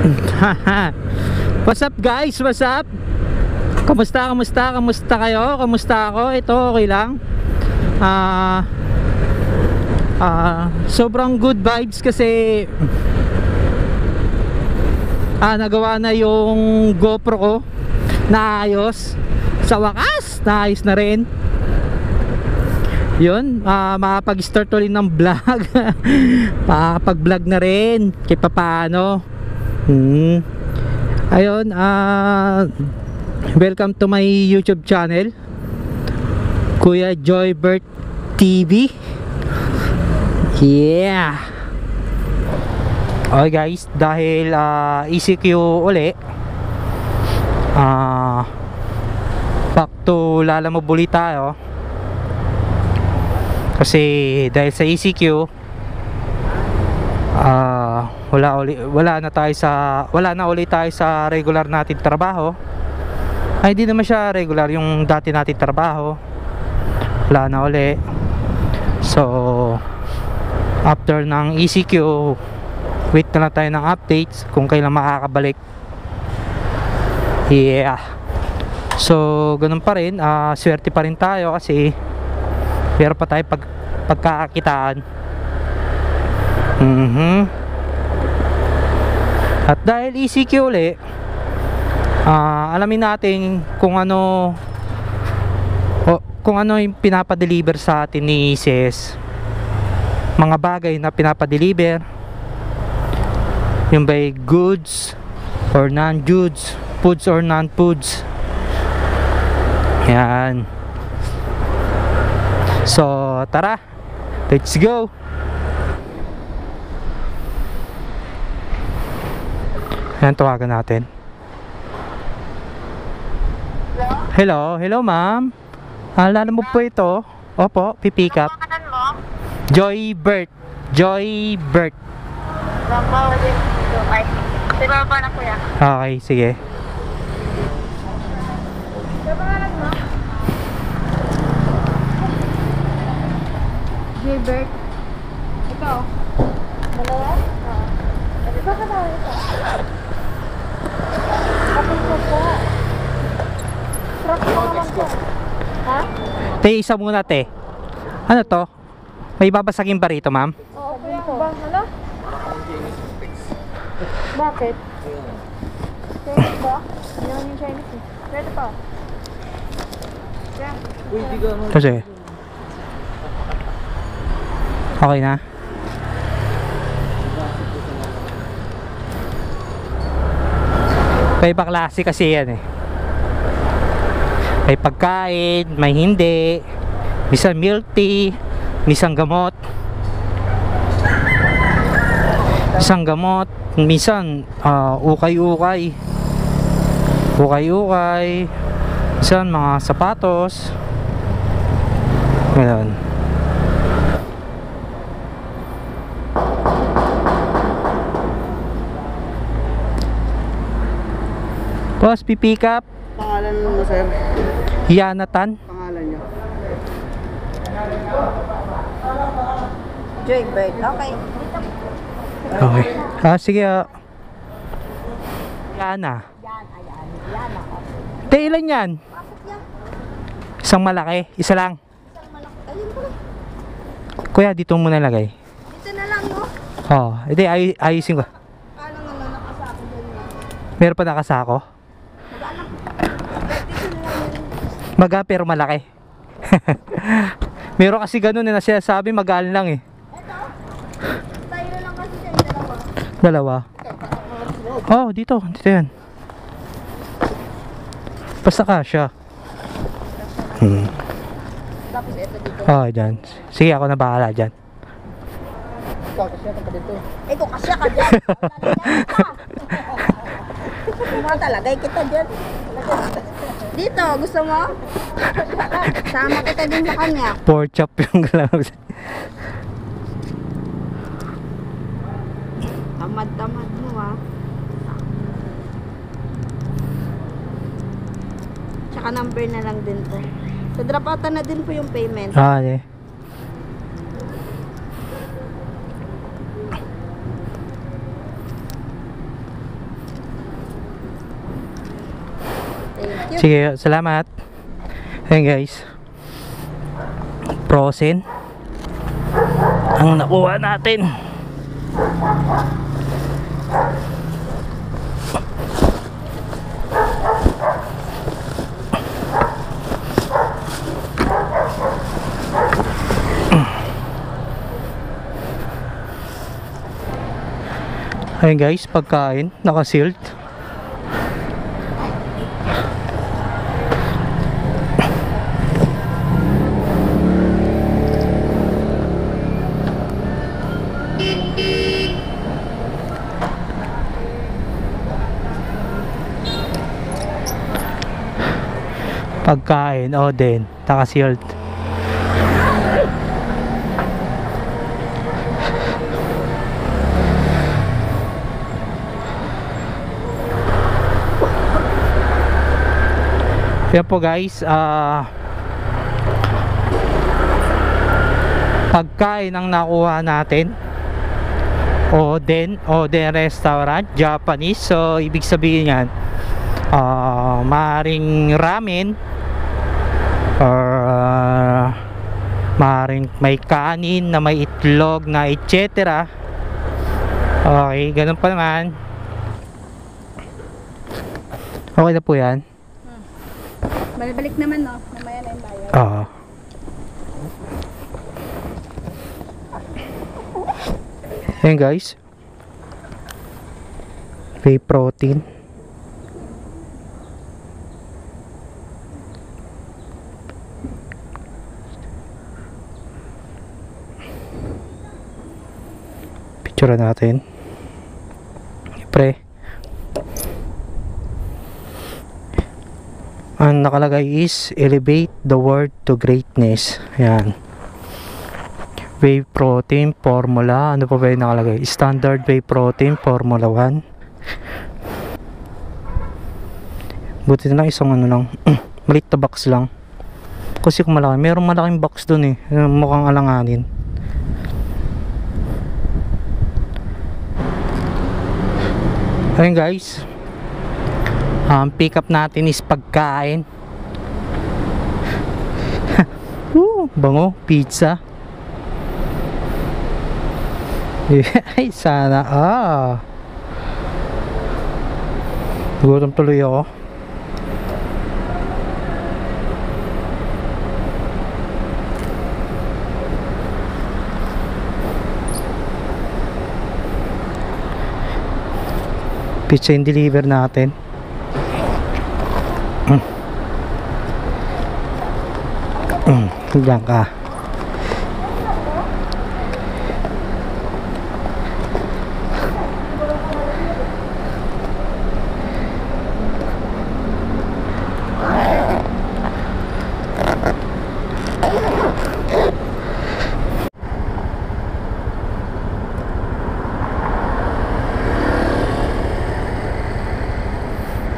What's up guys? What's up? Kamusta? Kamusta? Kamusta kayo? Kamusta ako? Ito okay lang. Ah ah, sobrang good vibes kasi ah nagawa na yung GoPro ko naayos sa wakas naayos na rin yun ah makapag-start ulit ng vlog makakapag-vlog na rin kahit papaano hmm. ayun ah welcome to my youtube channel. Kuya Joybert TV yeah. Okay guys, dahil ah, ECQ uli ah back to lalamabuli tayo. Kasi dahil sa ECQ ah wala uli, wala na tayo sa wala na uli tayo sa regular natin trabaho. Ay hindi naman siya regular yung dati natin trabaho. Wala na uli. So after ng ECQ wait na lang tayo ng updates kung kailan makakabalik. Yeah. So ganun pa rin. Ah, swerte pa rin tayo kasi meron pa tayo pag, pagkakakitaan. Mhm at dahil ECQ uli ah, alamin natin kung ano o, kung ano yung pinapadeliver sa atin ni Isis mga bagay na pinapadeliver. Yung by goods or non-goods foods or non-foods. Yan. So tara. Let's go yan tawagan natin hello hello ma'am alala mo po ito opo pipick up? Joy Bert Joy Bert okay sige mo? Gilbert. Ikaw? Dalawa? Oo. Ka daw ito? Kapit ko po. Truck mo naman po. Ha? Te isa muna te ano to may babasagin ba rito ma'am Oo, kuya ko. Hala? Bakit? Chinese ba? Hindi naman yung Chinese eh. Pwede pa. Kasi okay na may klase kasi yan eh. May pagkain may hindi minsan milk tea minsan gamot. Minsan gamot minsan ah, ukay-ukay. Ukay-ukay minsan mga sapatos. Ngayon Boss, pipick up Pangalan mo, sir? Yanatan Pangalan niyo? Joybird. Okay. Okay Ah, sige ah. Yana Yan, ayan. Yan ako. Te, ilan yan? Isang malaki, isa lang Isang malaki. Ayun ko. Kuya, dito mo nalagay Dito na lang, no? Oo, oh, hindi, ay ayusin ko Paano nga lang nakasako dyan? Meron pa nakasako Mag-anak. Dito na lang yun. Maga pero malaki Meron kasi ganun eh, na sinasabi magaan lang eh Ito. Tayo lang kasi dyan. Dalawa. Dalawa Oh, dito, dito yan Basta ka siya hmm. Tapos ito dito. Oh, dyan Sige, ako na bahala dyan Ikaw, kasi ka dito. Kung kasya ka dyan. Mga talagay kita dyan. Dito, gusto mo? Sama kita din sa kanya. Pork chop yung gloves Tamad-tamad mo ah. Tsaka number na lang din to. Sa drop out na din po yung payment. Ah, eh. you. Sige, salamat. Ayan guys. Frozen. Ang nakuha natin. Ayan guys, pagkain, naka-sealed. Pagkain, o din, naka-sealed. Yan po guys, ah pagkain ang nakuha natin. Oden, Oden Restaurant, Japanese. So, ibig sabihin yan, ah maaring ramen or ah, maaring may kanin na may itlog na etc. Okay, ganun pa naman. Okay na po yan. Balibalik naman, no? Mamaya na yung bayad. Oo. Ayan guys. Whey protein. Picture natin. Pre. Ang nakalagay is elevate the word to greatness. Ayan. Whey protein formula. Ano pa ba yung nakalagay? Standard whey protein formula 1. Buti na lang isang ano lang. Malit na box lang. Kasi kung malaki, merong malaking box dun eh. Mukhang alanganin. Ayun guys. Ang pick up natin is pagkain. Woo, bango, pizza. Ay, sana. Ah. Gutom tuloy ako. Pizza yung deliver natin. Mm, diyan ka.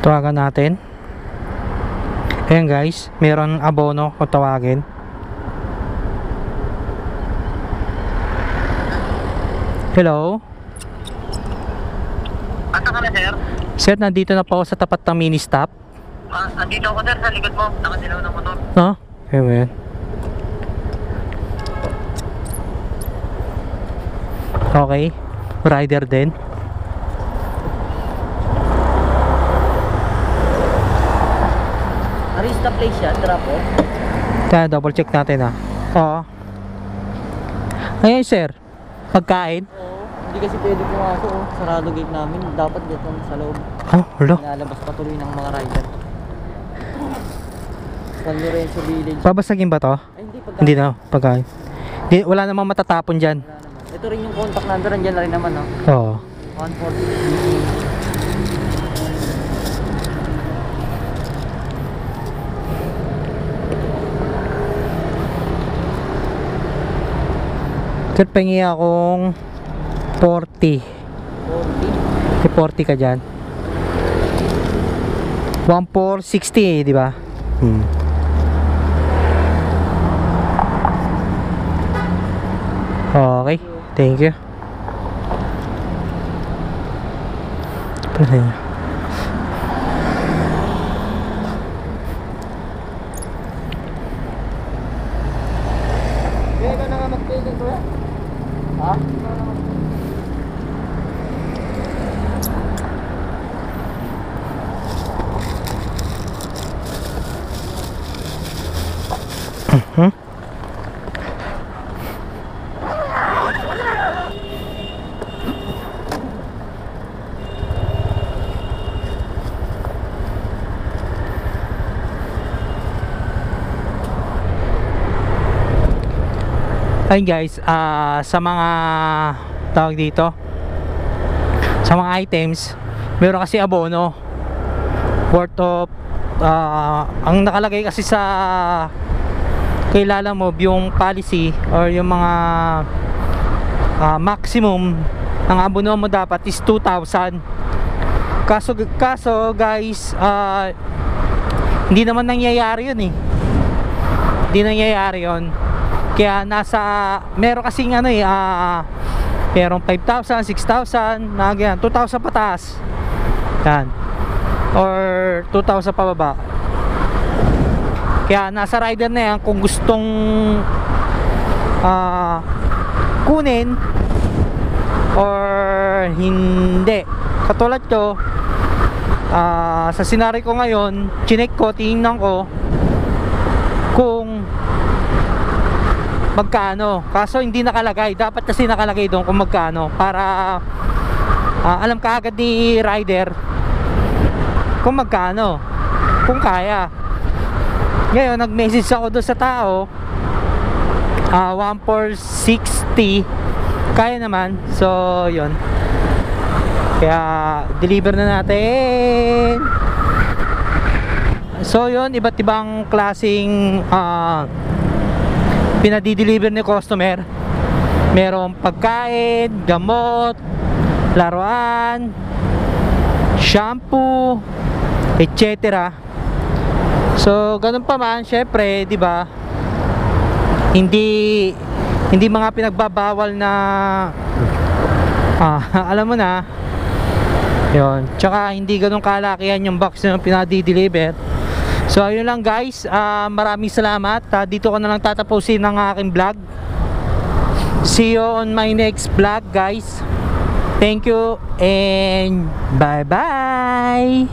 Tawagan natin. Ayan guys, meron abono kung tawagin. Hello? Asa ka na, sir? Sir, nandito na po ako sa tapat ng mini stop. Ah, andito ako, sir, sa likod mo. Nakasilaw ng motor. No? Ayan ba yan? Okay. Rider din. Place siya, drop off. Kaya double check natin ah. Oo. Ayan sir. Pagkain. Oo. Hindi kasi pwede pumasok. Oh. Sarado gate namin. Dapat dito sa loob. Oh, hello. Nilalabas patuloy ng mga rider. San Lorenzo Village. Babasagin ba to? Ay, hindi. Pagka Hindi na. Pagkain. Di, wala namang matatapon dyan. Wala naman. Ito rin yung contact number. Andyan na rin naman, no? Oo. 140. Sir, pengi akong 40. 40. May 40 ka dyan. 1460 di ba? Hmm. Okay, thank you. Pala yun. Ayun guys, ah, sa mga tawag dito sa mga items, meron kasi abono. Worth of ah, ang nakalagay kasi sa kilala mo yung policy or yung mga ah, maximum ng abono mo dapat is 2,000 kaso, kaso guys ah, hindi naman nangyayari yun eh. Hindi nangyayari yun kaya nasa meron kasing ano eh ah merong 5,000, 6,000 na ganyan, 2,000 pataas. Yan. Or 2,000 pababa. Kaya nasa rider na yan kung gustong ah kunin or hindi. Katulad ko ah sa sinari ko ngayon chinek ko, tinignan ko kung magkano kaso hindi nakalagay. Dapat kasi nakalagay doon kung magkano para ah, alam ka agad ni rider kung magkano kung kaya. Ngayon nag message ako doon sa tao ah 1460 kaya naman. So yon kaya deliver na natin. So yon iba't ibang klasing ah pinadi-deliver ni customer. Merong pagkain, gamot laruan shampoo etc so ganun pa man syempre di ba hindi hindi mga pinagbabawal na ah, alam mo na yon tsaka hindi ganun kalakihan yung box na pinadi-deliver So ayun lang guys, Ah, maraming salamat. Ah, dito ko na lang tatapusin ng aking vlog. See you on my next vlog guys. Thank you and bye bye.